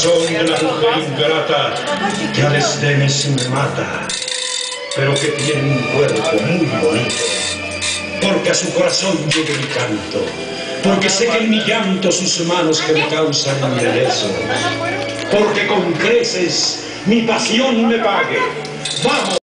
Son de la mujer ingrata que a desdenes me mata, pero que tiene un cuerpo muy bonito, porque a su corazón llegue mi canto, porque sé que en mi llanto sus manos que me causan embeleso, porque con creces mi pasión me pague. ¡Vamos!